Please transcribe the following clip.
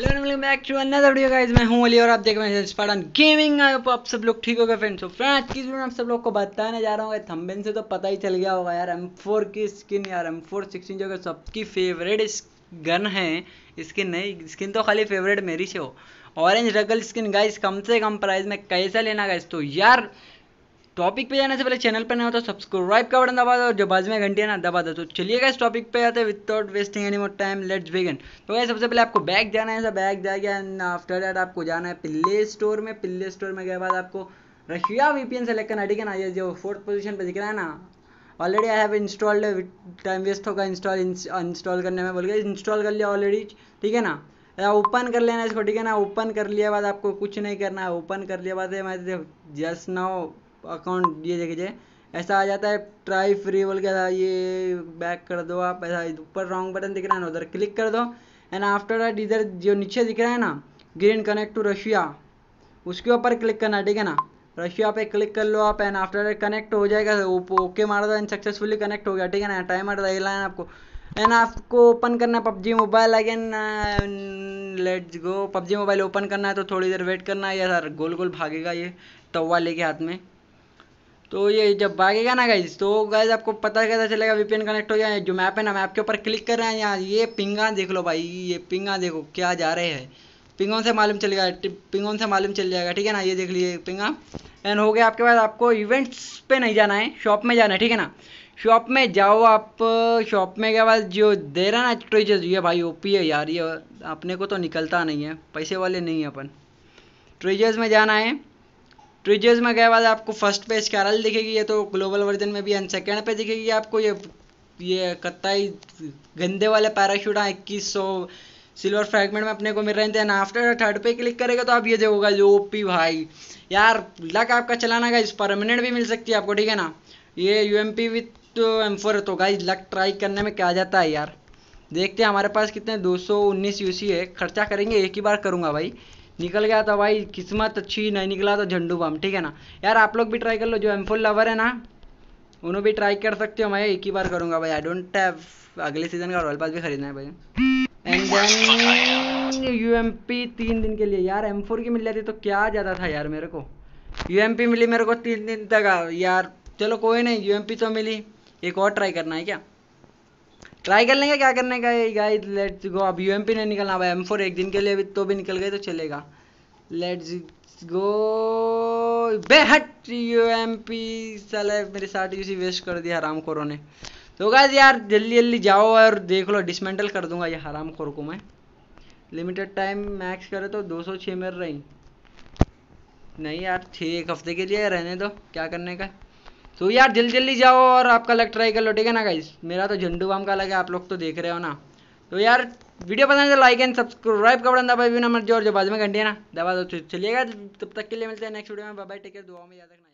To another video guys मैं हूँ अली और आप देख रहे हैं स्पार्टन गेमिंग आई होप आप सब लोग ठीक हो गए फ्रेंड्स तो फ्रेंड्स आज की वीडियो में आप सब लोग को बताने जा रहा हूँ थंबनेल से तो पता ही चल गया होगा यार. M4 की स्किन यार. M4 16 जो कि सबकी फेवरेट गन है. स्किन नहीं स्किन तो खाली फेवरेट मेरी से हो. ऑरेंज रगल स्किन गाइस कम से कम प्राइस में कैसा लेना गाइस तो यार टॉपिक पे जाने से पहले चैनल पर नहीं हो तो सब्सक्राइब का बटन दबा दो और जो बाजू में घंटी है ना दबा दो। तो चलिएगा इस टॉपिक पे आते without wasting any more time let's begin तो भाई सबसे पहले आपको बैग जाना है बैग जा गया आफ्टर दैट आपको जाना है प्ले स्टोर में। प्ले स्टोर में गए बाद आपको रशिया वीपीएन सेलेक्ट करना ठीक है ना, ये जो फोर्थ पोजीशन पे दिख रहा है ना already I have installed time waste होगा इंस्टॉल इंस्टॉल करने में बोल गया। इंस्टॉल कर लिया ऑलरेडी ठीक है ना? ओपन कर लेना इसको, ठीक है ना? ओपन कर लिया बाद आपको कुछ नहीं करना है ओपन कर लिया बाद जस्ट नाउ अकाउंट ये देखिए ऐसा आ जाता है, ट्राई फ्री बोल के ये बैक कर दो आप, ऐसा ऊपर रॉन्ग बटन दिख रहा है ना, उधर क्लिक कर दो एंड आफ्टर दैट इधर जो नीचे दिख रहा है ना ग्रीन कनेक्ट टू रशिया उसके ऊपर क्लिक करना, ठीक है ना? रशिया पे क्लिक कर लो आप एंड आफ्टर दैट कनेक्ट हो जाएगा ओके मार दो एंड सक्सेसफुली कनेक्ट हो गया, ठीक है ना? टाइम टाइमर रहेगा आपको। एंड आपको ओपन करना है PUBG mobile again let's go PUBG mobile open करना है तो थोड़ी देर वेट करना है या सर गोल गोल भागेगा ये, तवा लेके हाथ में। तो ये जब भागेगा ना गाइज़ तो गाइज़ आपको पता कैसा चलेगा वीपीएन कनेक्ट हो गया, जो मैप है ना मैप के ऊपर क्लिक कर रहे हैं यहाँ ये पिंगा देख लो भाई, ये पिंगा देखो क्या जा रहे हैं। पिंगों से मालूम चलेगा पिंगों से मालूम चल जाएगा, ठीक है ना, ये देख लीजिए पिंगा एंड हो गया आपके पास, आपको इवेंट्स पे नहीं जाना है शॉप में जाना है, ठीक है ना। शॉप में जाओ आप शॉप में के बाद जो दे रहा ना ट्रेजर्स ये भाई ओपी है यार, ये अपने को तो निकलता नहीं है, पैसे वाले नहीं है अपन। ट्रेजर्स में जाना है ट्रिजर्स में गए बाद आपको फ़र्स्ट पेज कैरल दिखेगी, ये तो ग्लोबल वर्जन में भी एंड सेकेंड पे दिखेगी आपको ये ये कत्ताई गंदे वाले पैराशूट हैं, इक्कीस सौ सिल्वर फ्रैगमेंट में अपने को मिल रहे थे एंड आफ्टर थर्ड पे क्लिक करेगा तो आप ये देखोगा ओपी भाई। यार लक आपका चलाना गाइज़ परमानेंट भी मिल सकती है आपको, ठीक है ना? ये U M P with M four तो गाइज़ लक ट्राई करने में क्या जाता है यार? देखते हैं हमारे पास कितने, दो सौ उन्नीस यूसी है। खर्चा करेंगे, एक ही बार करूँगा भाई। निकल गया तो भाई किस्मत अच्छी नहीं निकला तो झंडू बम ठीक है ना? यार आप लोग भी ट्राई कर लो जो एम लवर है ना उन्होंने भी ट्राई कर सकते हो मैं एक ही बार करूँगा भाई आई डोंट हैव अगले सीज़न का रॉयल पास भी खरीदना है भाई। And then U M P तीन दिन के लिए यार एम फोर की मिल जाती तो क्या ज़्यादा था यार मेरे को। यू एम पी मिली मेरे को तीन दिन तक यार चलो कोई नहीं यू एम पी तो मिली एक और ट्राई करना है क्या? ट्राई कर लेंगे क्या करने का? गाइस लेट्स गो अब यू नहीं निकलना भाई एम एक दिन के लिए भी तो भी निकल गए तो चलेगा। लेट्स गो बेहट यू एम पी चले मेरे साथ यूसी वेस्ट कर दिया हराम खोरों ने। तो गाइस यार, जल्दी जल्दी जाओ और देख लो डिसमेंटल कर दूँगा ये हराम खोर को मैं। लिमिटेड टाइम मैक्स करे तो 206 मिल रही। नहीं यार छः एक हफ़्ते के लिए रहने दो, क्या करने का? तो यार जल्दी जल्दी जाओ और आपका लग ट्राई कर लो, ठीक है ना गाइस मेरा तो झंडू बाम का लगा आप लोग तो देख रहे हो ना। तो यार वीडियो पसंद है तो लाइक एंड सब्सक्राइब का बटन दबा भी ना जो और जो बाद में घंटे ना, दबा दो तो चलिएगा, तब तक के लिए मिलते हैं नेक्स्ट वीडियो में बाय टेक दुआ में याद रखना